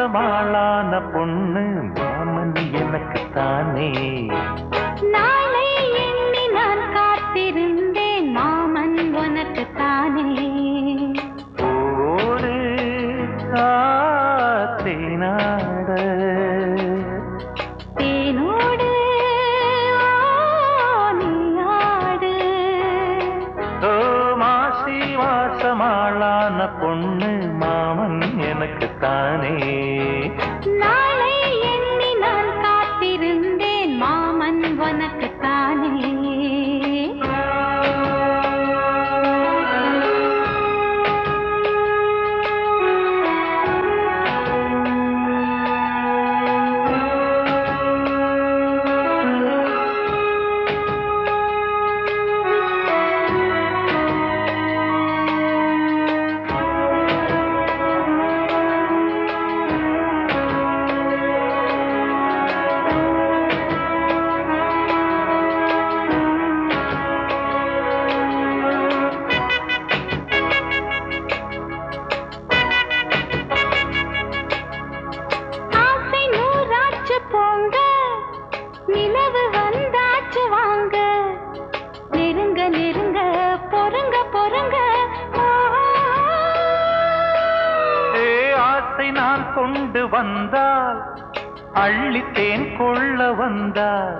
மாசி மாசமாளான பொண்ணு மாமன் எனக்கு தானே நாளை எண்ணி நான் காத்திருந்தேன் மாமன் உனக்கு தானே ஓடு காத்தே நாட. தேனோடு ஆ, நீ ஆடு ஓ மாசி மாசமாளான பொண்ணு மாமன் எனக்கு தானே போங்க. நிலவு வந்தாச்சு வாங்க. நெருங்க நெருங்க பொறுங்க பொறுங்க. ஏ ஆசை நான் கொண்டு வந்தால் அள்ளித்தேன் கொள்ள வந்தால்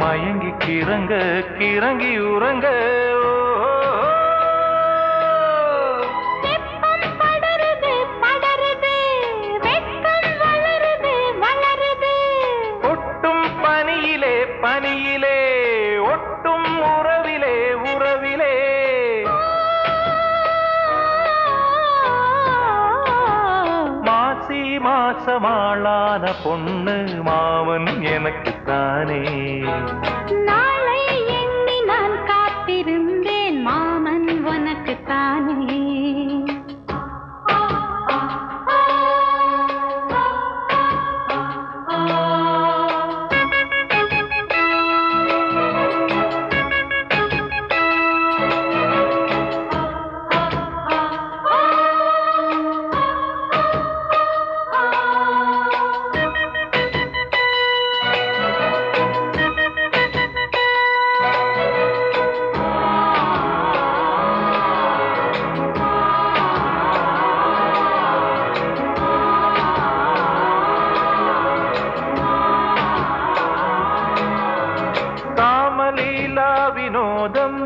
மயங்கி கிறங்க கிறங்கி உறங்க பாசமாளான பொண்ணு மாமன் எனக்கு தானே. வினோதம்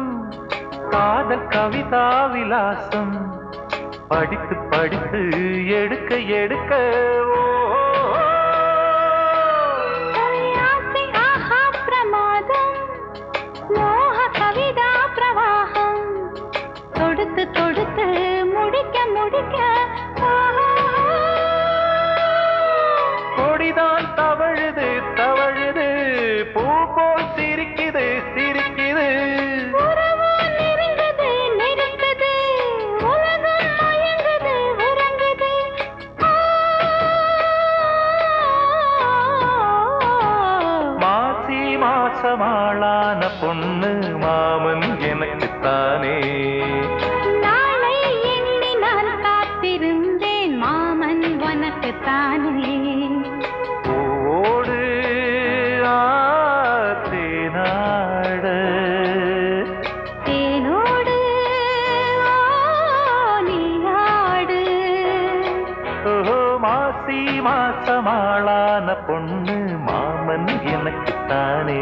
காதல் கவிதா விலாசம். படித்து படித்து எடுக்க எடுக்க மாசமாளான பொண்ணு மாமன் எனக்கு தானே. நாளை எண்ணி நான் காத்திருந்தேன் மாமன் உனக்கு தானே. ஓடு தேனோடு ஆ, நீ ஆடு ஓ மாசி மாசமாளான பொண்ணு. எனக்குத்தானே